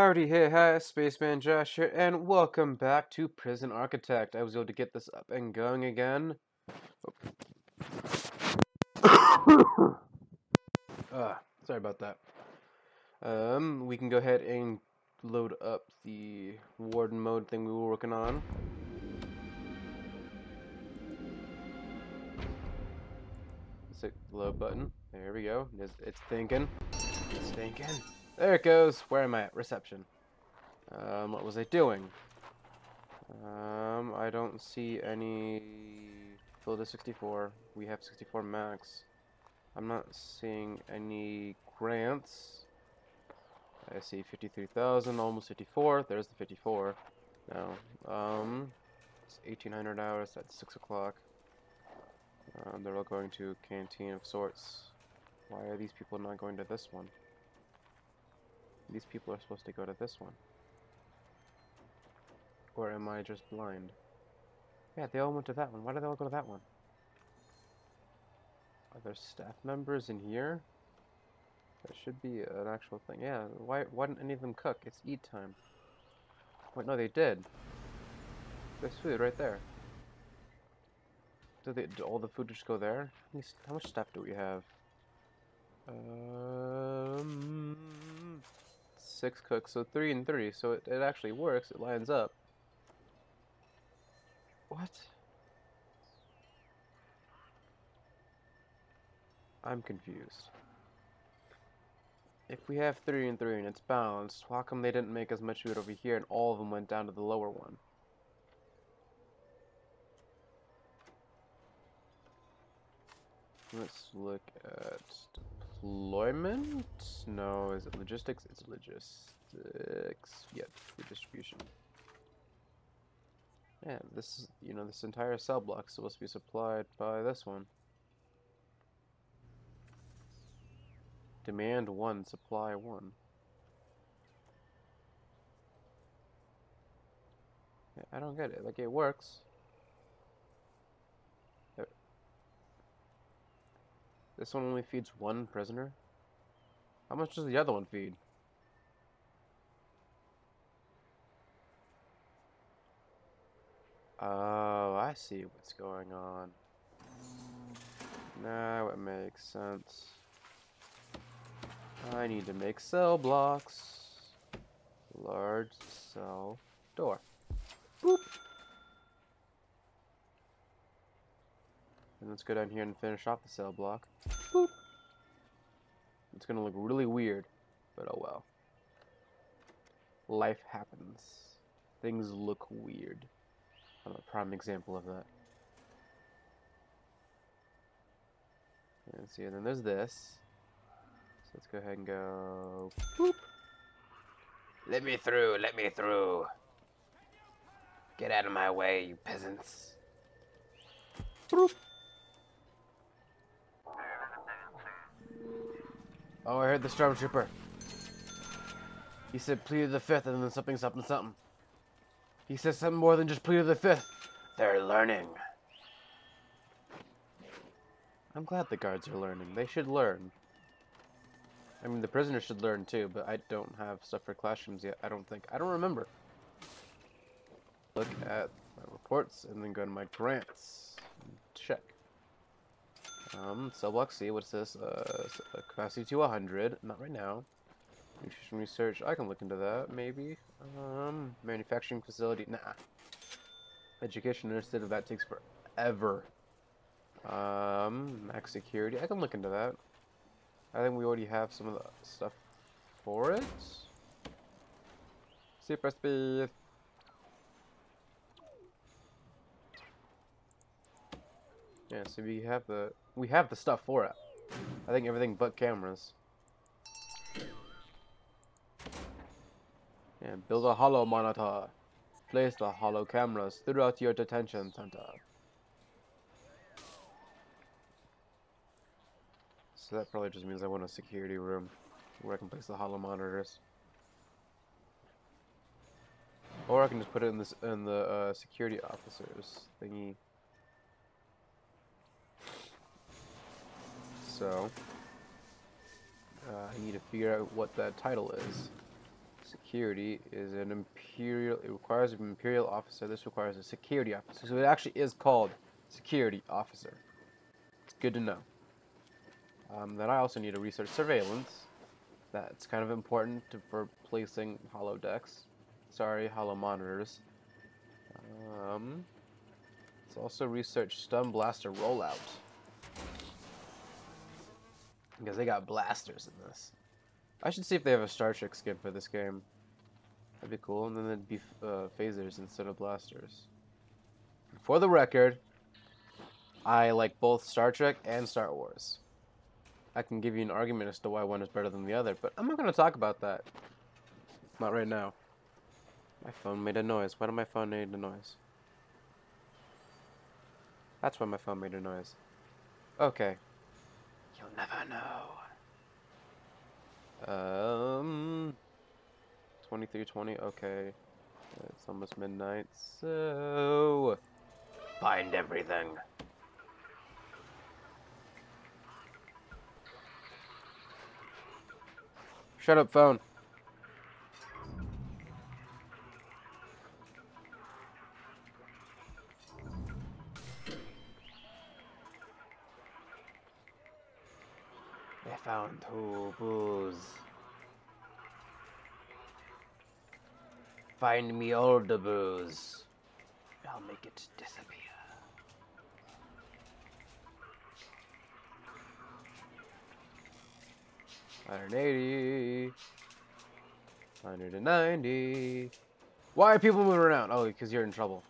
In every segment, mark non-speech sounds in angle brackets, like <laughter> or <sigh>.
Howdy, hey, hi, Spaceman Josh here, and welcome back to Prison Architect. I was able to get this up and going again. uh, <coughs> sorry about that. Um, we can go ahead and load up the warden mode thing we were working on. Hit the load button. There we go. It's, it's thinking. It's thinking. There it goes. Where am I at? Reception. Um, what was I doing? Um, I don't see any fill to 64. We have 64 max. I'm not seeing any grants. I see 53,000, almost 54. There's the 54. Now, um, it's 1,800 hours at 6 o'clock. Um, they're all going to canteen of sorts. Why are these people not going to this one? These people are supposed to go to this one. Or am I just blind? Yeah, they all went to that one. Why did they all go to that one? Are there staff members in here? There should be an actual thing. Yeah, why, why didn't any of them cook? It's eat time. Wait, no, they did. There's food right there. Did, they, all the food just go there? How much stuff do we have? Um, six cooks, so three and three. So it, it actually works. It lines up. What? I'm confused. If we have three and three and it's balanced, how come they didn't make as much food over here and all of them went down to the lower one? Let's look at deployment. No, is it logistics? It's logistics. Yep, food distribution. Yeah, this is, you know, this entire cell block is supposed to be supplied by this one. Demand one, supply one. Yeah, I don't get it. Like, it works. This one only feeds one prisoner? How much does the other one feed? Oh, I see what's going on. Now it makes sense. I need to make cell blocks. Large cell door. Boop. And let's go down here and finish off the cell block. Boop. It's gonna look really weird, but oh well. Life happens. Things look weird. I'm a prime example of that. And see, and then there's this. So let's go ahead and go. Boop. Let me through, let me through. Get out of my way, you peasants. Boop. Oh, I heard the stormtrooper. He said plead the fifth and then something, something, something. He says something more than just plead the fifth. They're learning. I'm glad the guards are learning. They should learn. I mean, the prisoners should learn too, but I don't have stuff for classrooms yet. I don't think. I don't remember. Look at my reports and then go to my grants. Check. Um, cell block C, what's this? Uh, capacity to 100. Not right now. Nutrition research, I can look into that, maybe. Um, manufacturing facility, nah. Education instead of that takes forever. Um, max security, I can look into that. I think we already have some of the stuff for it. Super speed. Yeah, so we have the we have the stuff for it. I think everything but cameras. And build a holo monitor. Place the holo cameras throughout your detention center. So that probably just means I want a security room where I can place the holo monitors. Or I can just put it in this in the uh, security officers thingy. So, uh, I need to figure out what that title is. Security is an imperial. It requires an imperial officer. This requires a security officer. So it actually is called security officer. It's good to know. Um, then I also need to research surveillance. That's kind of important to, for placing holodecks. Sorry, holo monitors. Um, let's also research stun blaster rollout. Because they got blasters in this. I should see if they have a Star Trek skin for this game. That'd be cool. And then there'd be uh, phasers instead of blasters. For the record, I like both Star Trek and Star Wars. I can give you an argument as to why one is better than the other, but I'm not going to talk about that. Not right now. My phone made a noise. Why did my phone make a noise? That's why my phone made a noise. Okay. You'll never know. Um... 2320, okay. It's almost midnight, so... Find everything. Shut up, phone. Found two booze. Find me all the booze. I'll make it disappear. Hundred eighty. Hundred and ninety. Why are people moving around? Oh, because you're in trouble.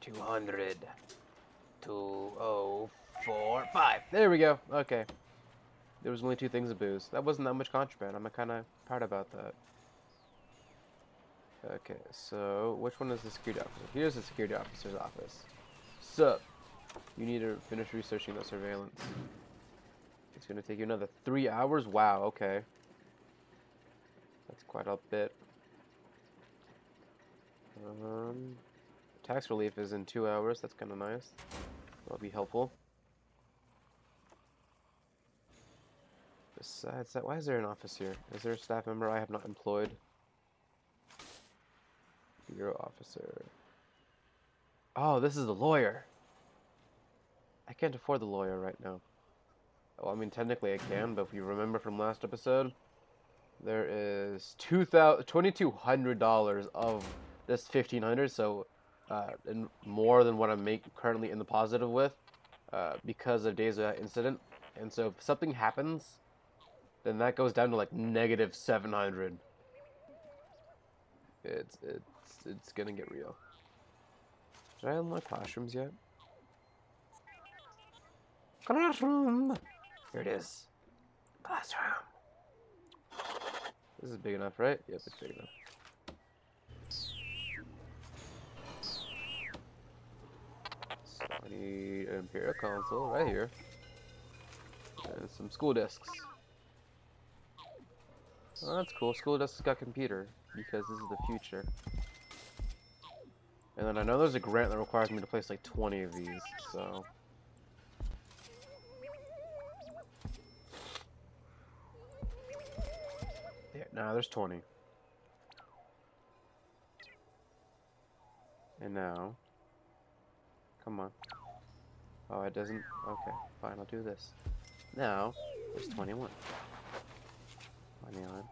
Two hundred. Two oh four five. There we go. Okay. There was only two things of booze. That wasn't that much contraband. I'm kind of proud about that. Okay, so which one is the security officer? Here's the security officer's office. Sup? You need to finish researching the surveillance. It's gonna take you another three hours? Wow, okay. That's quite a bit. Um, tax relief is in two hours. That's kind of nice. That'll be helpful. Besides that, why is there an office here? Is there a staff member I have not employed? Bureau officer. Oh, this is the lawyer. I can't afford the lawyer right now. Well, I mean, technically I can, but if you remember from last episode, there is $2,200 of this 1500 so uh, more than what I'm make, currently in the positive with uh, because of Days of that incident. And so if something happens, then that goes down to like negative 700. It's, it's it's gonna get real. Did I unlock classrooms yet? Classroom! Here it is. Classroom. This is big enough, right? Yep, it's big enough. So I need an Imperial console right here. And some school desks. Oh, that's cool. School desks got computer because this is the future. And then I know there's a grant that requires me to place like 20 of these, so... Now there's 20. And now... Come on. Oh, it doesn't... Okay, fine, I'll do this. Now, there's 21. 21.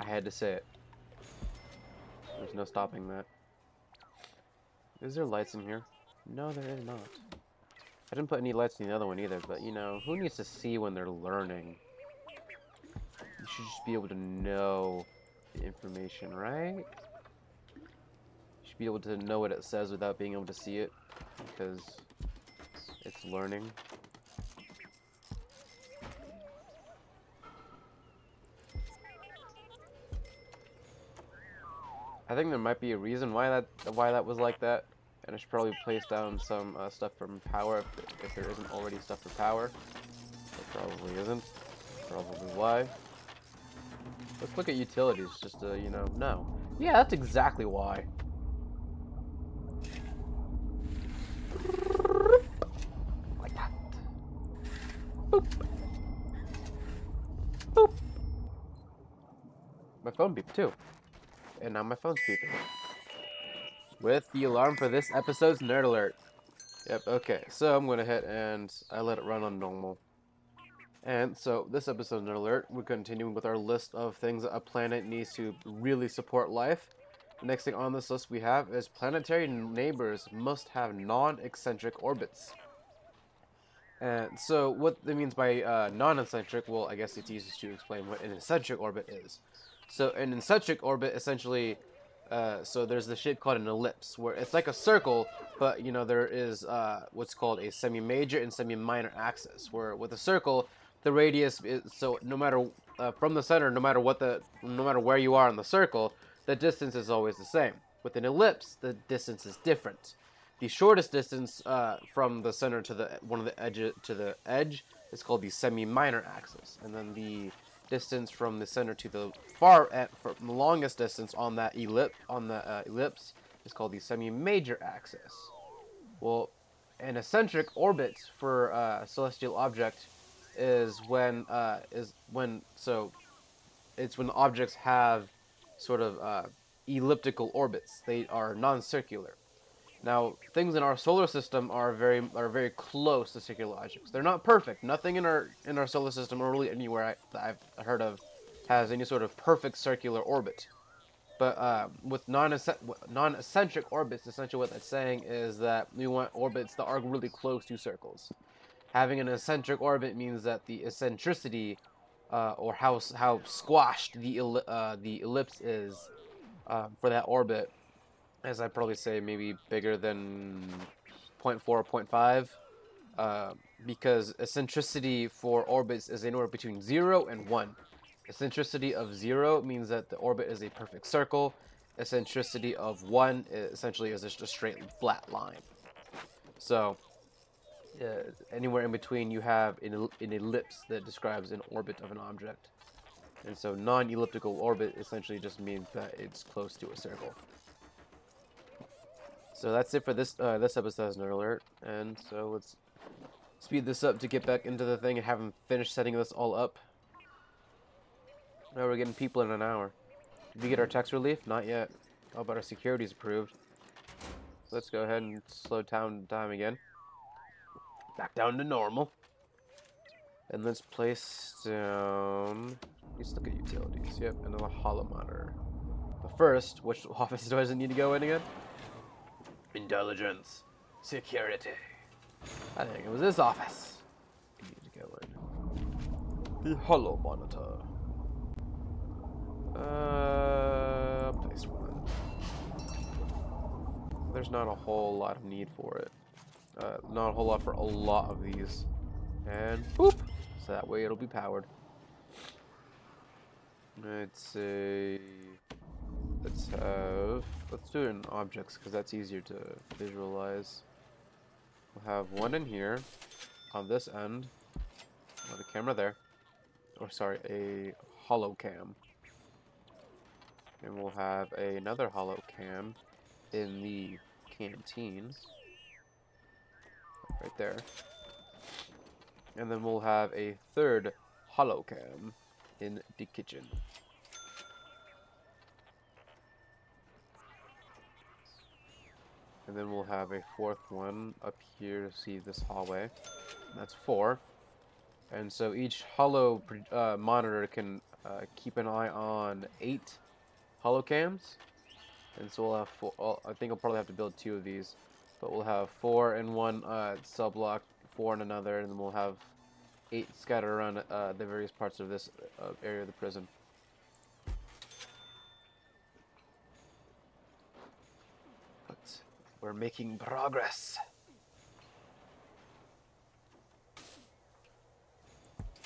I had to say it. There's no stopping that. Is there lights in here? No, there is not. I didn't put any lights in the other one either, but you know, who needs to see when they're learning? You should just be able to know the information, right? You should be able to know what it says without being able to see it, because it's learning. I think there might be a reason why that why that was like that, and I should probably place down some uh, stuff from power if, if there isn't already stuff for power. There probably isn't. Probably why. Let's look at utilities just to, you know, no. Yeah, that's exactly why. Like that. Boop. Boop. My phone beeped too. And now my phone's beeping. With the alarm for this episode's Nerd Alert. Yep, okay, so I'm going to hit and I let it run on normal. And so, this episode's Nerd Alert, we're continuing with our list of things a planet needs to really support life. The next thing on this list we have is planetary neighbors must have non-eccentric orbits. And so what that means by uh, non-eccentric, well, I guess it's easiest to explain what an eccentric orbit is. So an eccentric orbit essentially, uh, so there's the shape called an ellipse, where it's like a circle, but you know there is uh, what's called a semi-major and semi-minor axis, where with a circle, the radius is, so no matter uh, from the center, no matter what the, no matter where you are in the circle, the distance is always the same. With an ellipse, the distance is different. The shortest distance uh, from the center to the one of the edge to the edge is called the semi-minor axis, and then the distance from the center to the far end, from the longest distance on that ellipse on the uh, ellipse is called the semi-major axis. Well, an eccentric orbit for a celestial object is when uh, is when so it's when objects have sort of uh, elliptical orbits. They are non-circular. Now, things in our solar system are very are very close to circular objects. They're not perfect. Nothing in our in our solar system, or really anywhere I, that I've heard of, has any sort of perfect circular orbit. But uh, with non-eccentric orbits, essentially what that's saying is that we want orbits that are really close to circles. Having an eccentric orbit means that the eccentricity, uh, or how how squashed the uh, the ellipse is uh, for that orbit, as I'd probably say maybe bigger than 0.4 or 0.5 uh, because eccentricity for orbits is anywhere between 0 and 1. Eccentricity of 0 means that the orbit is a perfect circle. Eccentricity of 1 essentially is just a straight flat line. So uh, anywhere in between you have an, an ellipse that describes an orbit of an object. And so non-elliptical orbit essentially just means that it's close to a circle. So that's it for this uh, this episode as an alert, and so let's speed this up to get back into the thing and have them finish setting this all up. Now we're getting people in an hour. Did we get our tax relief? Not yet. Oh, but our security's approved. So let's go ahead and slow down time again. Back down to normal. And let's place down... Let's look at utilities. Yep, another holo monitor. But first, which <laughs> office does it need to go in again? Intelligence. Security. I think it was this office. You need to go in. The holo monitor. Uh, place one. There's not a whole lot of need for it. Uh, not a whole lot for a lot of these. And boop! So that way it'll be powered. Let's see. Let's have, let's do it in objects because that's easier to visualize. We'll have one in here on this end. The camera there. Or sorry, a holocam. And we'll have a, another hollow cam in the canteen. Right there. And then we'll have a third holocam in the kitchen. And then we'll have a fourth one up here to see this hallway. That's four. And so each holo uh, monitor can uh, keep an eye on eight holocams. And so we'll have four, I think I'll probably have to build two of these. But we'll have four in one uh, cell block, four in another, and then we'll have eight scattered around uh, the various parts of this uh, area of the prison. We're making progress.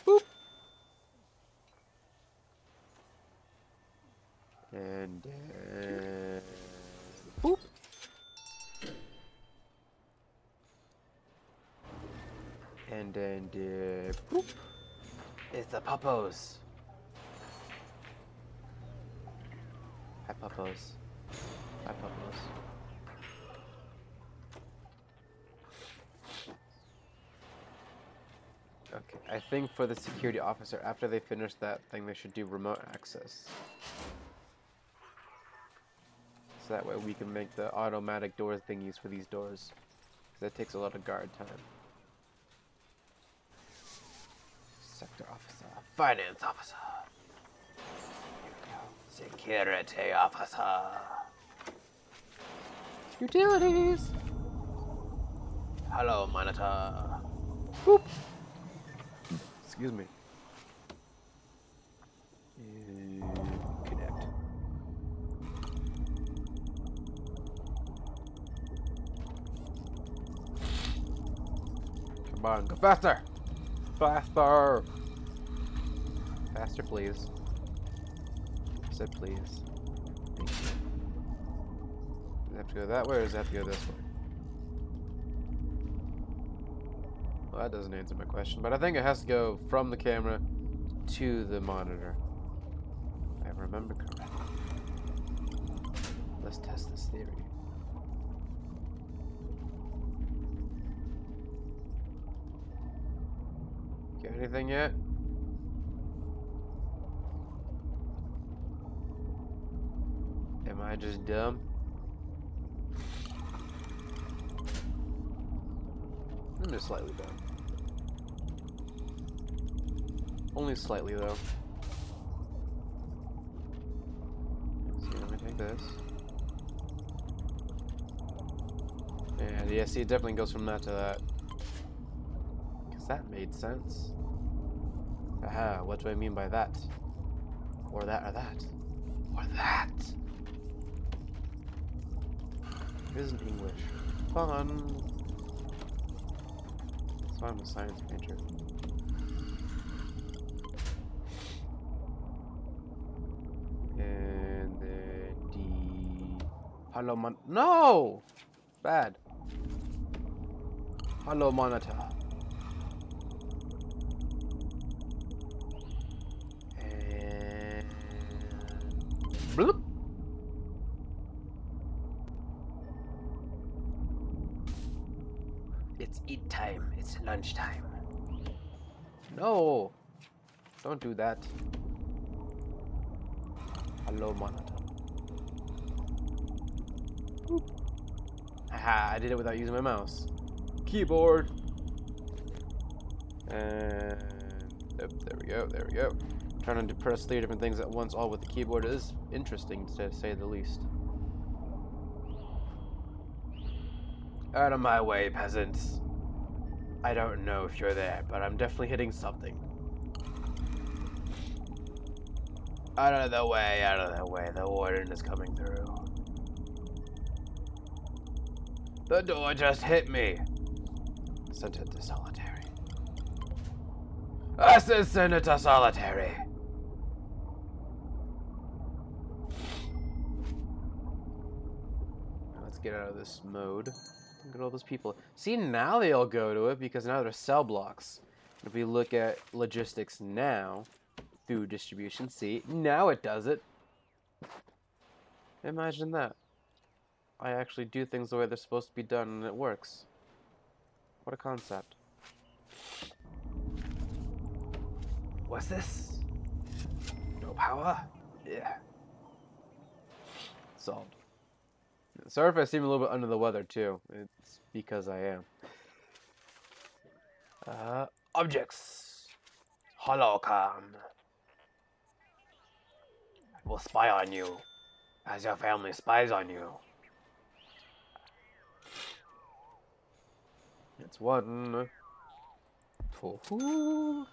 Boop. And uh, boop. And then uh, boop. It's the puppos. Hi puppos. Hi puppos. I think for the security officer, after they finish that thing, they should do remote access. So that way we can make the automatic door thingies for these doors. 'Cause that takes a lot of guard time. Sector officer. Finance officer. Security officer. Utilities. Hello, monitor. Boop. Excuse me. Uh, Connect. Come on, go faster! Faster! Faster, please. I said please. Does it have to go that way or does it have to go this way? That doesn't answer my question, but I think it has to go from the camera to the monitor. I remember correctly. Let's test this theory. Got anything yet? Am I just dumb? I'm just slightly dumb. Only slightly though. Let me take this. And yeah, see, it definitely goes from that to that. Because that made sense. Aha, what do I mean by that? Or that or that? Or that? It isn't English. Fun. That's why I'm a science major. Hello, mon. No! Bad. Hello, monitor. And. Bloop. It's eat time. It's lunchtime. No! Don't do that. Hello, monitor. Haha, I did it without using my mouse. Keyboard. And yep, there we go, there we go. Trying to press three different things at once, all with the keyboard, is interesting to say the least. Out of my way, peasants. I don't know if you're there, but I'm definitely hitting something. Out of the way, out of the way. The warden is coming through. The door just hit me. Sent it to solitary. I said send it to solitary. Let's get out of this mode. Look at all those people. See, now they all go to it because now they're cell blocks. If we look at logistics now, food distribution, see, now it does it. Imagine that. I actually do things the way they're supposed to be done and it works. What a concept. What's this? No power? Yeah. Solved. Sorry if I seem a little bit under the weather too. It's because I am. Uh, objects. Holocam. I will spy on you as your family spies on you. One. Two.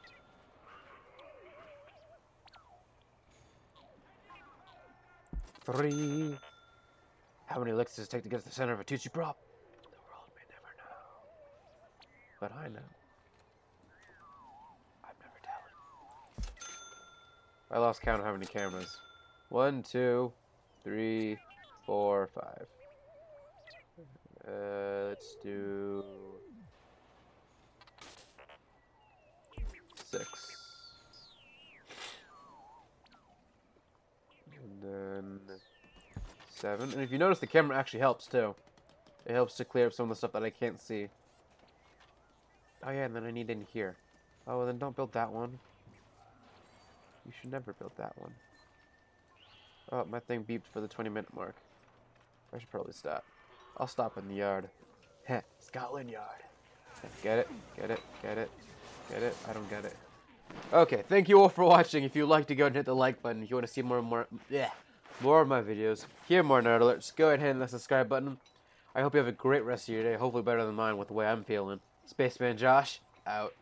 Three. How many licks does it take to get to the center of a Tootsie Pop? The world may never know. But I know. I'm never telling. I lost count of how many cameras. One, two, three, four, five. Uh, let's do six. And then seven. And if you notice, the camera actually helps too. It helps to clear up some of the stuff that I can't see. Oh yeah, and then I need in here. Oh, then don't build that one. You should never build that one. Oh, my thing beeped for the 20 minute mark. I should probably stop. I'll stop in the yard. Heh, Scotland Yard. Get it? Get it? Get it? Get it? I don't get it. Okay, thank you all for watching. If you'd like to go and hit the like button, if you want to see more and more, yeah, more of my videos, hear more nerd alerts, go ahead and hit the subscribe button. I hope you have a great rest of your day, hopefully better than mine with the way I'm feeling. Spaceman Josh, out.